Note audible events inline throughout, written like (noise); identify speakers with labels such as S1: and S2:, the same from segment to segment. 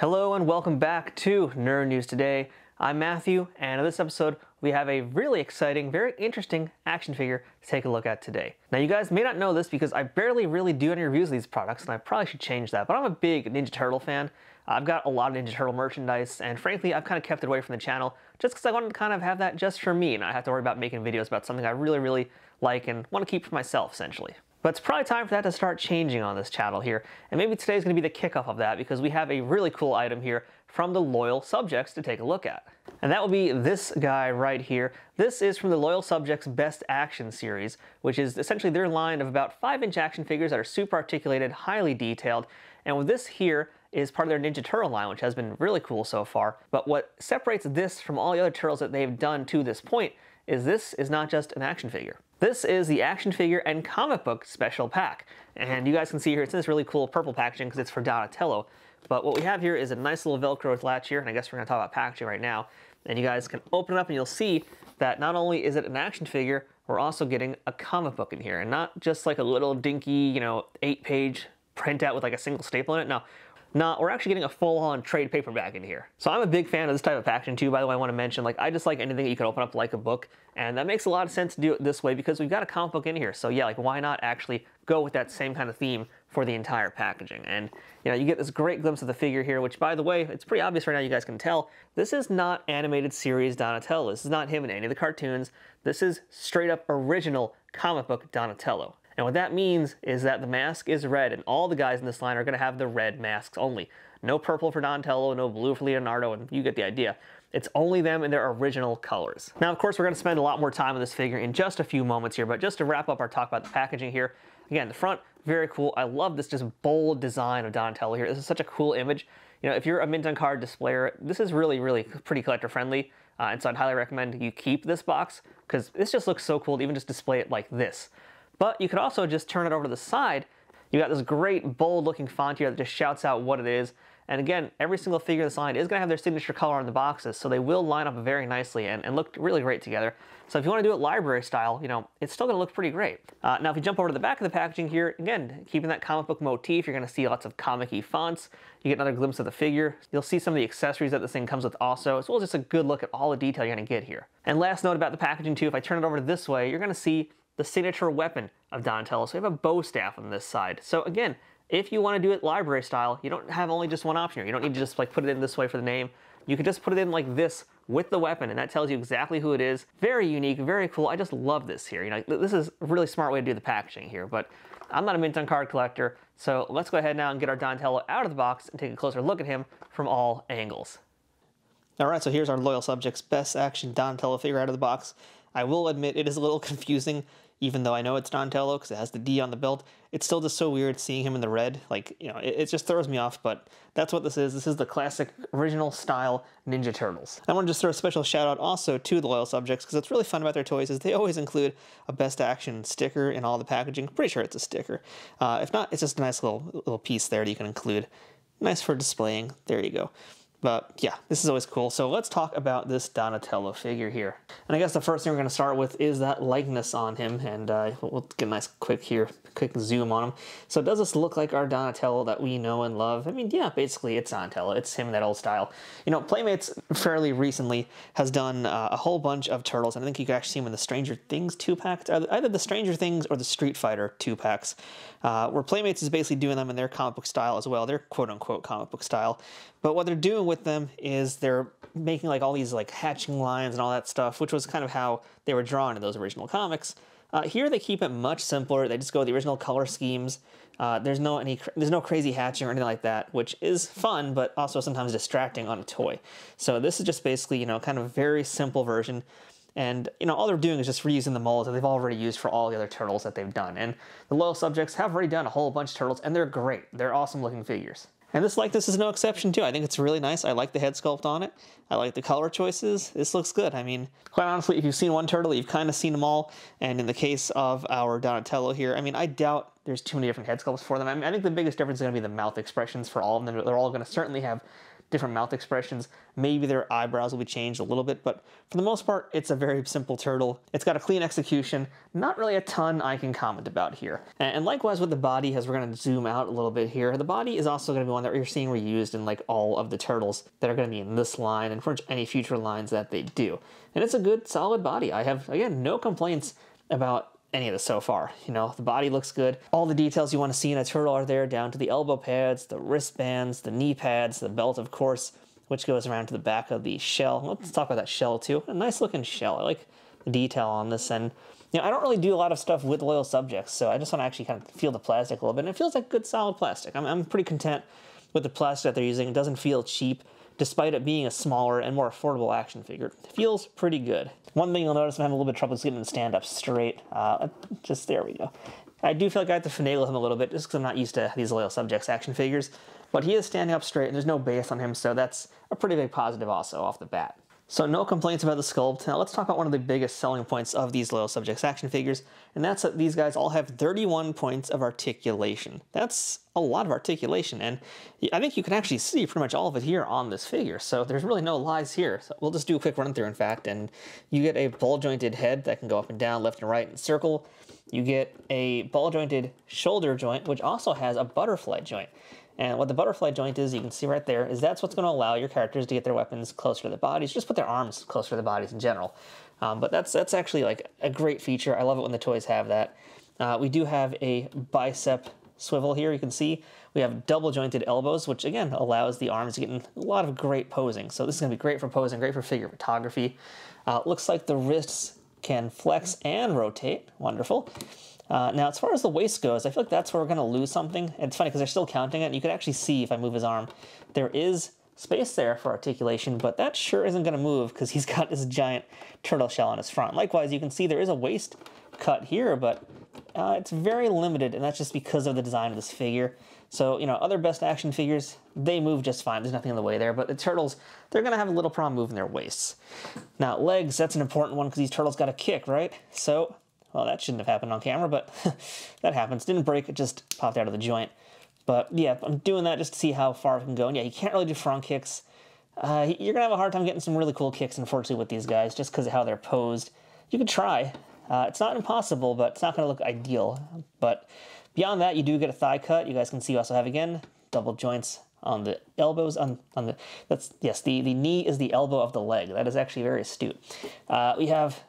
S1: Hello and welcome back to Nerd News Today. I'm Matthew, and in this episode, we have a really exciting, very interesting action figure to take a look at today. Now, you guys may not know this because I barely really do any reviews of these products, and I probably should change that, but I'm a big Ninja Turtle fan. I've got a lot of Ninja Turtle merchandise, and frankly, I've kind of kept it away from the channel just because I wanted to kind of have that just for me, and I have to worry about making videos about something I really, really like and want to keep for myself, essentially. But it's probably time for that to start changing on this channel here. And maybe today's going to be the kickoff of that because we have a really cool item here from the Loyal Subjects to take a look at. And that will be this guy right here. This is from the Loyal Subjects Best Action series, which is essentially their line of about 5-inch action figures that are super articulated, highly detailed. And with this here is part of their Ninja Turtle line, which has been really cool so far. But what separates this from all the other turtles that they've done to this point is this is not just an action figure. This is the action figure and comic book special pack. And you guys can see here, it's in this really cool purple packaging because it's for Donatello. But what we have here is a nice little Velcro latch here, and I guess we're gonna talk about packaging right now. And you guys can open it up and you'll see that not only is it an action figure, we're also getting a comic book in here. And not just like a little dinky, you know, eight page printout with like a single staple in it. No, no, we're actually getting a full-on trade paperback in here. So I'm a big fan of this type of packaging too, by the way, I want to mention, like, I just like anything that you can open up like a book, and that makes a lot of sense to do it this way because we've got a comic book in here. So yeah, like, why not actually go with that same kind of theme for the entire packaging? And, you know, you get this great glimpse of the figure here, which, by the way, it's pretty obvious right now, you guys can tell, this is not animated series Donatello. This is not him in any of the cartoons. This is straight up original comic book Donatello. And what that means is that the mask is red, and all the guys in this line are going to have the red masks only. No purple for Donatello, no blue for Leonardo, and you get the idea. It's only them in their original colors. Now, of course, we're going to spend a lot more time on this figure in just a few moments here, but just to wrap up our talk about the packaging here, again, the front, very cool. I love this just bold design of Donatello here. This is such a cool image. You know, if you're a mint on card displayer, this is really, really pretty collector friendly. Uh, and so I'd highly recommend you keep this box because this just looks so cool to even just display it like this. But you could also just turn it over to the side. You got this great bold looking font here that just shouts out what it is. And again, every single figure in this line is going to have their signature color on the boxes, so they will line up very nicely and, and look really great together. So if you want to do it library style, you know, it's still to look pretty great. Uh, now, if you jump over to the back of the packaging here, again, keeping that comic book motif, you're to see lots of comic-y fonts. You get another glimpse of the figure. You'll see some of the accessories that this thing comes with also, as well as just a good look at all the detail you're to get here. And last note about the packaging too, if I turn it over to this way, you're going to see the signature weapon of Donatello. So we have a bow staff on this side. So again, if you want to do it library style, you don't have only just one option here. You don't need to just like put it in this way for the name. You can just put it in like this with the weapon and that tells you exactly who it is. Very unique, very cool. I just love this here. You know, this is a really smart way to do the packaging here, but I'm not a mint on card collector. So let's go ahead now and get our Donatello out of the box and take a closer look at him from all angles. All right, so here's our Loyal Subjects Best Action Donatello figure out of the box. I will admit it is a little (laughs) confusing even though I know it's Donatello because it has the D on the belt, it's still just so weird seeing him in the red. Like, you know, it, it, just throws me off, but that's what this is. This is the classic original style Ninja Turtles. I want to just throw a special shout out also to the Loyal Subjects because what's really fun about their toys is they always include a best action sticker in all the packaging. pretty sure it's a sticker. Uh, if not, it's just a nice little, little piece there that you can include. Nice for displaying. There you go. But yeah, this is always cool. So let's talk about this Donatello figure here. And I guess the first thing we're going to start with is that likeness on him. And uh, we'll get a nice quick here, quick zoom on him. So does this look like our Donatello that we know and love? I mean, yeah, basically it's Donatello. It's him in that old style. You know, Playmates fairly recently has done uh, a whole bunch of turtles. And I think you can actually see them in the Stranger Things two-packs. Either the Stranger Things or the Street Fighter two-packs. Uh, where Playmates is basically doing them in their comic book style as well. Their quote-unquote comic book style. But what they're doing with them is they're making like all these like hatching lines and all that stuff, which was kind of how they were drawn in those original comics. Uh, here they keep it much simpler. They just go with the original color schemes. Uh, there's no any there's no crazy hatching or anything like that, which is fun, but also sometimes distracting on a toy. So this is just basically you know kind of a very simple version. And you know all they're doing is just reusing the molds that they've already used for all the other turtles that they've done. And the loyal subjects have already done a whole bunch of turtles, and they're great. They're awesome looking figures. And this like this is no exception too. I think it's really nice. I like the head sculpt on it. I like the color choices. This looks good. I mean, quite honestly, if you've seen one turtle, you've kind of seen them all. And in the case of our Donatello here, I mean, I doubt there's too many different head sculpts for them. I, mean, I think the biggest difference is going to be the mouth expressions for all of them. They're all going to certainly have different mouth expressions. Maybe their eyebrows will be changed a little bit, but for the most part, it's a very simple turtle. It's got a clean execution, not really a ton I can comment about here. And likewise with the body, as we're gonna zoom out a little bit here, the body is also gonna be one that you're seeing reused in like all of the turtles that are gonna be in this line and for any future lines that they do. And it's a good, solid body. I have, again, no complaints about any of this so far. You know, the body looks good. All the details you want to see in a turtle are there, down to the elbow pads, the wristbands, the knee pads, the belt, of course, which goes around to the back of the shell. Let's talk about that shell too. A nice looking shell. I like the detail on this. And, you know, I don't really do a lot of stuff with loyal subjects, so I just want to actually kind of feel the plastic a little bit. And it feels like good solid plastic. I'm, I'm pretty content with the plastic that they're using. It doesn't feel cheap despite it being a smaller and more affordable action figure. Feels pretty good. One thing you'll notice I'm having a little bit of trouble is getting the stand up straight. Uh, just there we go. I do feel like I have to finagle him a little bit just because I'm not used to these loyal subjects action figures, but he is standing up straight and there's no base on him, so that's a pretty big positive also off the bat. So no complaints about the sculpt. Now let's talk about one of the biggest selling points of these Loyal Subjects action figures, and that's that these guys all have 31 points of articulation. That's a lot of articulation, and I think you can actually see pretty much all of it here on this figure, so there's really no lies here. So we'll just do a quick run through, in fact, and you get a ball-jointed head that can go up and down, left and right, and circle. You get a ball-jointed shoulder joint, which also has a butterfly joint. And what the butterfly joint is, you can see right there, is that's what's going to allow your characters to get their weapons closer to the bodies. Just put their arms closer to the bodies in general. Um, but that's that's actually like a great feature. I love it when the toys have that. Uh, we do have a bicep swivel here. You can see we have double jointed elbows, which again allows the arms to get in a lot of great posing. So this is going to be great for posing, great for figure photography. Uh, looks like the wrists can flex and rotate. Wonderful. Uh, now, as far as the waist goes, I feel like that's where we're going to lose something. It's funny because they're still counting it. And You can actually see if I move his arm, there is space there for articulation, but that sure isn't going to move because he's (laughs) got this giant turtle shell on his front. Likewise, you can see there is a waist cut here, but uh, it's very limited, and that's just because of the design of this figure. So, you know, other best action figures, they move just fine. There's nothing in the way there. But the turtles, they're going to have a little problem moving their waists. Now, legs, that's an important one because these turtles got a kick, right? So well, that shouldn't have happened on camera, but (laughs) that happens. Didn't break, it just popped out of the joint. But yeah, I'm doing that just to see how far I can go. And yeah, you can't really do front kicks. Uh, you're going to have a hard time getting some really cool kicks, unfortunately, with these guys, just because of how they're posed. You could try. Uh, it's not impossible, but it's not going to look ideal. But beyond that, you do get a thigh cut. You guys can see you also have, again, double joints on the elbows on, on the that's yes the the knee is the elbow of the leg that is actually very astute uh, we have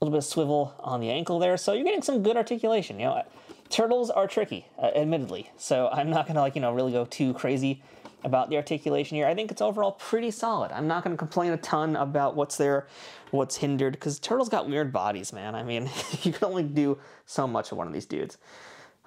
S1: a little bit of swivel on the ankle there, so you're getting some good articulation. You know, turtles are tricky, uh, admittedly, so I'm not gonna like you know really go too crazy about the articulation here. I think it's overall pretty solid. I'm not gonna complain a ton about what's there, what's hindered, because turtles got weird bodies, man. I mean, (laughs) you can only do so much of one of these dudes.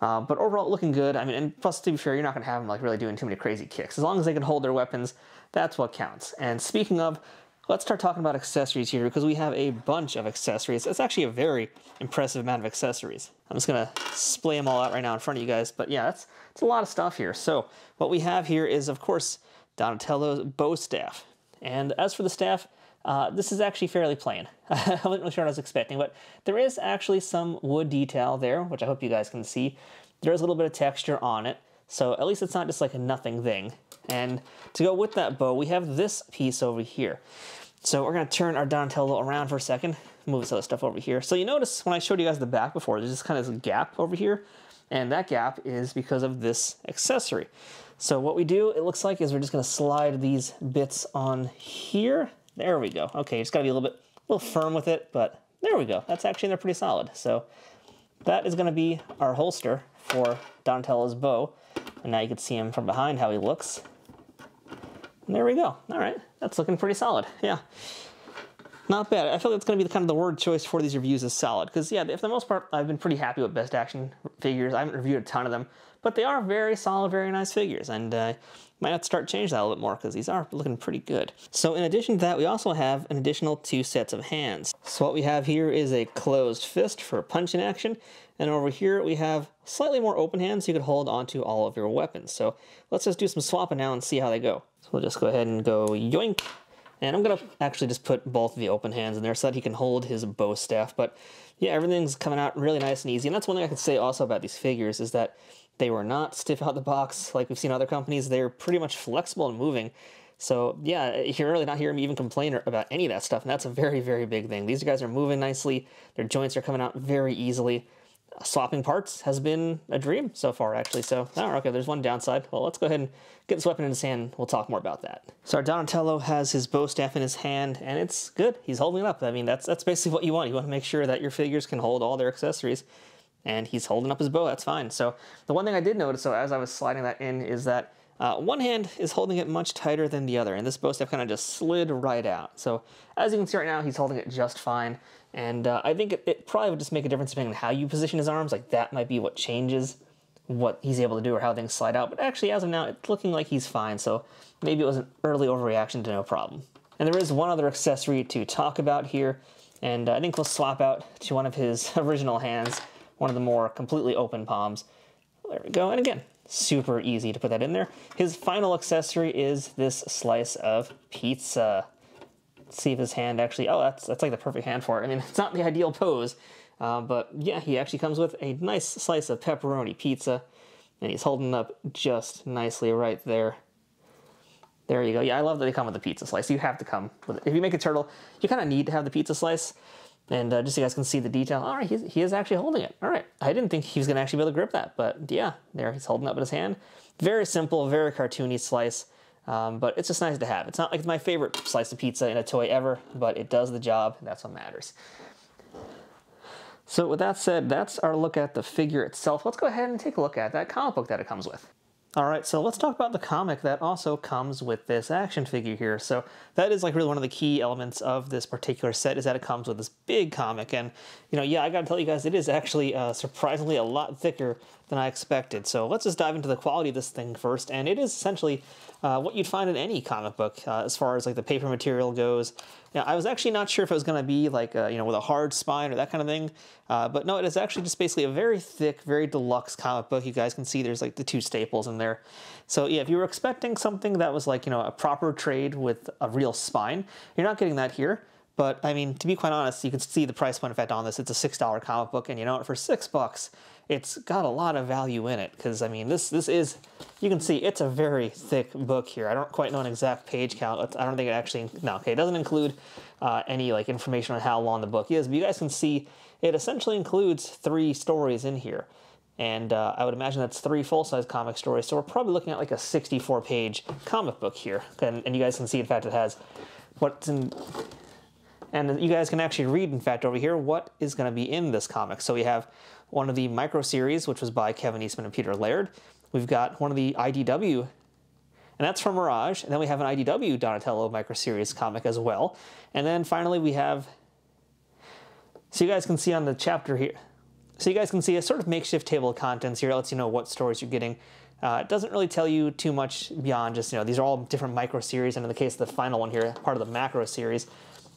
S1: Uh, but overall, looking good. I mean, and plus, to be fair, you're not going to have them like really doing too many crazy kicks. As long as they can hold their weapons, that's what counts. And speaking of, Let's start talking about accessories here because we have a bunch of accessories. It's actually a very impressive amount of accessories. I'm just gonna splay them all out right now in front of you guys, but yeah, that's, that's a lot of stuff here. So what we have here is, of course, Donatello's bow staff. And as for the staff, uh, this is actually fairly plain. (laughs) I wasn't really sure what I was expecting, but there is actually some wood detail there, which I hope you guys can see. There is a little bit of texture on it, so at least it's not just like a nothing thing. And to go with that bow, we have this piece over here. So we're to turn our Donatello around for a second, move this other stuff over here. So you notice when I showed you guys the back before, there's just kind of a gap over here, and that gap is because of this accessory. So what we do, it looks like, is we're just to slide these bits on here. There we go. Okay, just got to be a little bit, a little firm with it, but there we go. That's actually, they're pretty solid. So that is going to be our holster for Donatello's bow. And now you can see him from behind how he looks. And there we go. All right, that's looking pretty solid. Yeah. Not bad. I feel like it's going to be the kind of the word choice for these reviews is solid. Because, yeah, for the most part, I've been pretty happy with Best Action figures. I haven't reviewed a ton of them. But they are very solid, very nice figures. And uh, might have to start changing that a little bit more because these are looking pretty good. So in addition to that, we also have an additional two sets of hands. So what we have here is a closed fist for punching action. And over here we have slightly more open hands so you could hold onto all of your weapons. So let's just do some swapping now and see how they go. So we'll just go ahead and go yoink. And I'm going to actually just put both of the open hands in there so that he can hold his bow staff. But yeah, everything's coming out really nice and easy. And that's one thing I can say also about these figures is that they were not (laughs) stiff out the box like we've seen other companies. They're pretty much flexible and moving. So yeah, you're really not hearing me even complain about any of that stuff, and that's a very, very big thing. These guys are moving nicely. Their joints are coming out very easily. Swapping parts has been a dream so far, actually. So, oh, okay, there's one downside. Well, let's go ahead and get this weapon in his hand. We'll talk more about that. So our Donatello has his bow staff in his hand, and it's good. He's holding it up. I mean, that's that's basically what you want. You want to make sure that your figures can hold all their accessories, and he's holding up his bow. That's fine. So the one thing I did notice, so as I was sliding that in, is that uh, one hand is holding it much tighter than the other, and this bow staff kind of just slid right out. So as you can see right now, he's holding it just fine, and uh, I think it, it, probably would just make a difference depending on how you position his arms. Like that might be what changes what he's able to do or how things slide out. But actually, as of now, it's looking like he's fine. So maybe it was an early overreaction to no problem. And there is one other accessory to talk about here, and uh, I think we'll swap out to one of his (laughs) original hands, one of the more completely open palms. There we go. And again, super easy to put that in there. His final accessory is this slice of pizza. Let's see if his hand actually, oh, that's, that's like the perfect hand for it. I mean, (laughs) it's not the ideal pose, uh, but yeah, he actually comes with a nice slice of pepperoni pizza, and he's holding up just nicely right there. There you go. Yeah, I love that they come with the pizza slice. You have to come with it. If you make a turtle, you kind of need to have the pizza slice. And uh, just so you guys can see the detail, all right, he is actually holding it. All right, I didn't think he was to actually be able to grip that, but yeah, there he's holding up in his hand. Very simple, very cartoony slice, um, but it's just nice to have. It's not like my favorite slice of pizza in a toy ever, but it does the job, and that's what matters. So with that said, that's our look at the figure itself. Let's go ahead and take a look at that comic book that it comes with. All right, so let's talk about the comic that also comes with this action figure here. So that is like really one of the key elements of this particular set is that it comes with this big comic. And, you know, yeah, I gotta tell you guys, it is actually uh, surprisingly a lot thicker than I expected. So let's just dive into the quality of this thing first. And it is essentially uh, what you'd find in any comic book uh, as far as like the paper material goes. Now, I was actually not sure if it was going to be like, a, uh, you know, with a hard spine or that kind of thing. Uh, but no, it is actually just basically a very thick, very deluxe comic book. You guys can see there's like the two staples in there. So yeah, if you were expecting something that was like, you know, a proper trade with a real spine, you're not getting that here. But I mean, to be quite honest, you can see the price point effect on this. It's a $6 comic book, and you know what, for six bucks, it's got a lot of value in it because I mean this this is you can see it's a very thick book here. I don't quite know an exact page count. I don't think it actually no okay it doesn't include uh, any like information on how long the book is, but you guys can see it essentially includes three stories in here. And uh, I would imagine that's three full-size comic stories. So we're probably looking at like a 64-page comic book here. And, and you guys can see, in fact, it has what's in and you guys can actually read, in fact, over here, what is going to be in this comic. So we have one of the micro series, which was by Kevin Eastman and Peter Laird. We've got one of the IDW, and that's from Mirage. And then we have an IDW Donatello micro series comic as well. And then finally we have, so you guys can see on the chapter here, so you guys can see a sort of makeshift table of contents here. It lets you know what stories you're getting. Uh, it doesn't really tell you too much beyond just, you know, these are all different micro series. And in the case of the final one here, part of the macro series.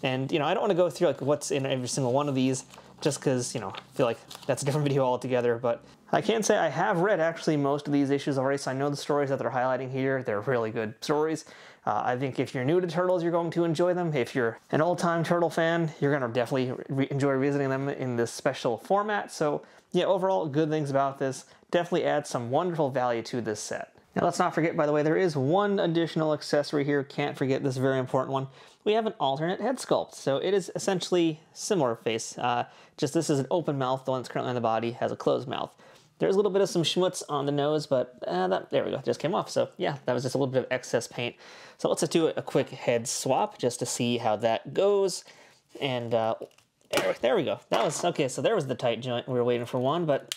S1: And, you know, I don't want to go through like what's in every single one of these just because, you know, I feel like that's a different (laughs) video altogether. But I can say I have read actually most of these issues already, so I know the stories that they're highlighting here. They're really good stories. Uh, I think if you're new to Turtles, you're going to enjoy them. If you're an old-time Turtle fan, you're going to definitely re enjoy revisiting them in this special format. So yeah, overall, good things about this. Definitely adds some wonderful value to this set. Now let's not forget, by the way, there is one additional accessory here. Can't forget this very important one. We have an alternate head sculpt. So it is essentially similar face. Uh, just this is an open mouth. The one that's currently on the body has a closed mouth. There's a little bit of some schmutz on the nose, but uh, that, there we go, just came off. So yeah, that was just a little bit of excess paint. So let's just do a quick head swap just to see how that goes. And uh, there, there we go. That was, okay, so there was the tight joint. We were waiting for one, but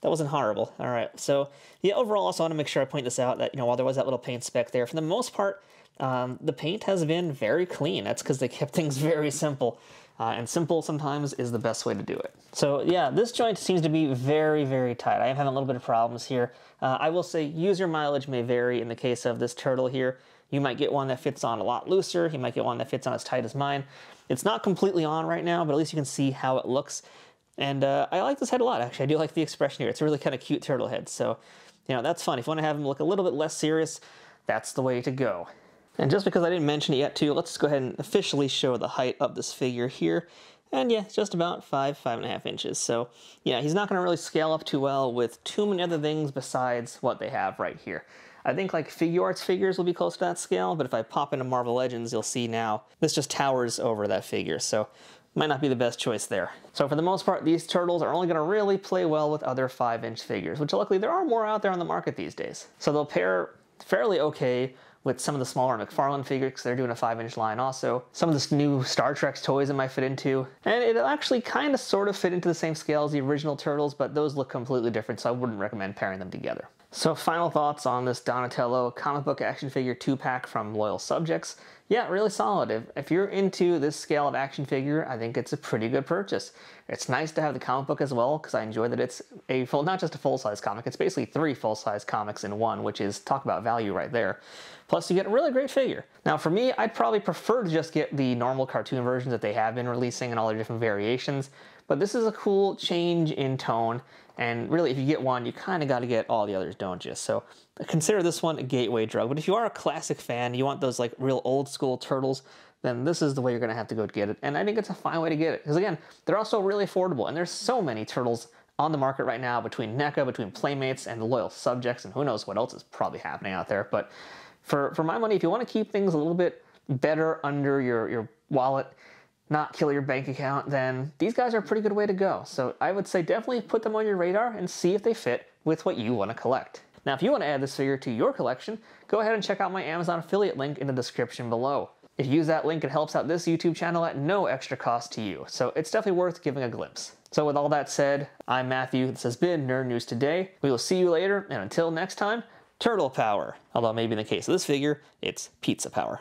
S1: that wasn't horrible. All right, so yeah, overall, also want to make sure I point this out that, you know, while there was that little paint speck there, for the most part, um, the paint has been very clean. That's because they (laughs) kept things very simple. Uh, and simple sometimes is the best way to do it. So yeah, this joint seems to be very, very tight. I am having a little bit of problems here. Uh, I will say user mileage may vary in the case of this turtle here. You might get one that fits on a lot looser. You might get one that fits on as tight as mine. It's not completely on right now, but at least you can see how it looks. And uh, I like this head a lot, actually. I do like the expression here. It's a really kind of cute turtle head. So, you know, that's fun. If you want to have him look a little bit less serious, that's the way to go. And just because I didn't mention it yet too, let's just go ahead and officially show the height of this figure here. And yeah, it's just about five, five and a half inches. So yeah, he's not gonna really scale up too well with too many other things besides what they have right here. I think like Figuarts figures will be close to that scale, but if I pop into Marvel Legends, you'll see now this just towers over that figure. So might not be the best choice there. So for the most part, these turtles are only going to really play well with other 5-inch figures, which luckily there are more out there on the market these days. So they'll pair fairly okay with some of the smaller McFarlane figures because they're doing a 5-inch line also. Some of the new Star Trek toys it might fit into. And it'll actually kind of sort of fit into the same scale as the original Turtles, but those look completely different, so I wouldn't recommend pairing them together. So final thoughts on this Donatello comic book action figure 2-pack from Loyal Subjects. Yeah, really solid. If, if you're into this scale of action figure, I think it's a pretty good purchase. It's nice to have the comic book as well, because I enjoy that it's a full, not just a full-size comic, it's basically three full-size comics in one, which is, talk about value right there. Plus you get a really great figure. Now for me, I'd probably prefer to just get the normal cartoon versions that they have been releasing and all their different variations, but this is a cool change in tone, and really, if you get one, you kind of got to get all the others, don't you? So consider this one a gateway drug. But if you are a classic fan, you want those like real old school turtles, then this is the way you're going to have to go get it. And I think it's a fine way to get it. Because again, they're also really affordable. And there's so many turtles on the market right now between NECA, between Playmates, and the loyal subjects, and who knows what else is probably happening out there. But for, for my money, if you want to keep things a little bit better under your, your wallet, not kill your bank account, then these guys are a pretty good way to go. So I would say definitely put them on your radar and see if they fit with what you want to collect. Now, if you want to add this figure to your collection, go ahead and check out my Amazon affiliate link in the description below. If you use that link, it helps out this YouTube channel at no extra cost to you, so it's definitely worth giving a glimpse. So with all that said, I'm Matthew, this has been Nerd News Today. We will see you later, and until next time, Turtle Power. Although maybe in the case of this figure, it's Pizza Power.